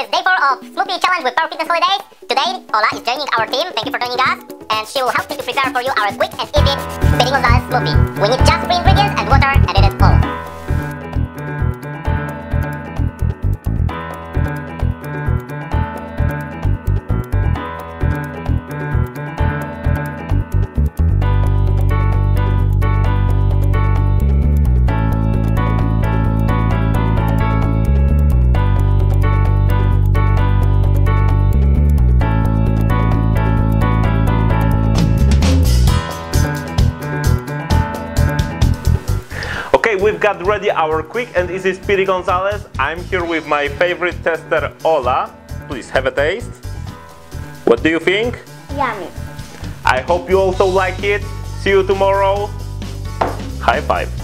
is day 4 of Smoothie Challenge with Peru Fitness Holidays. Today, Ola is joining our team. Thank you for joining us. And she will help me to prepare for you our quick and easy Speedy Gonzales smoothie. We need just three ingredients and water and Okay, we've got ready our quick and easy Speedy Gonzales. I'm here with my favorite tester, Ola. Please have a taste. What do you think? Yummy. I hope you also like it. See you tomorrow. High five.